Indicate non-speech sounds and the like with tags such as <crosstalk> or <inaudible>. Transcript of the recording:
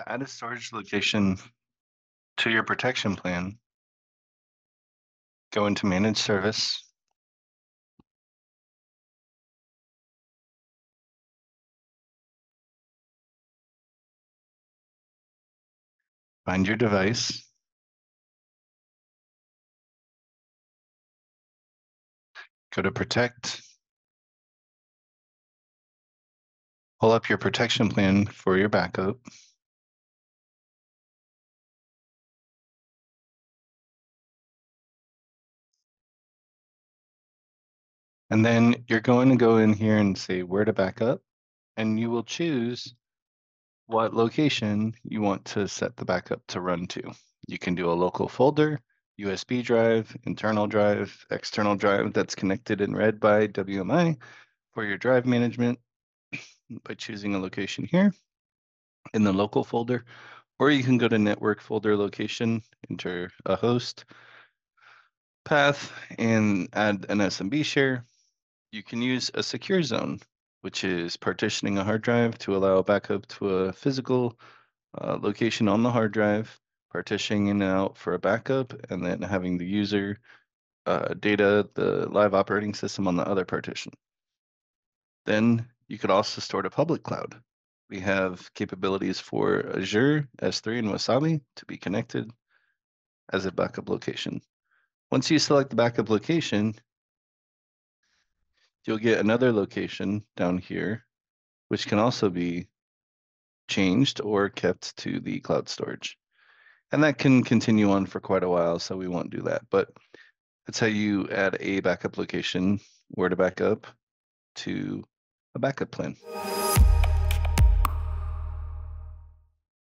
To add a storage location to your protection plan, go into manage service. Find your device. Go to protect. Pull up your protection plan for your backup. And then you're going to go in here and say where to back up, and you will choose what location you want to set the backup to run to. You can do a local folder, USB drive, internal drive, external drive that's connected and read by WMI for your drive management <clears throat> by choosing a location here in the local folder, or you can go to network folder location, enter a host path and add an SMB share. You can use a secure zone, which is partitioning a hard drive to allow backup to a physical uh, location on the hard drive, partitioning out for a backup, and then having the user uh, data, the live operating system on the other partition. Then you could also store to public cloud. We have capabilities for Azure, S3, and Wasabi to be connected as a backup location. Once you select the backup location, you'll get another location down here, which can also be changed or kept to the cloud storage. And that can continue on for quite a while, so we won't do that. But that's how you add a backup location, where to back up to a backup plan.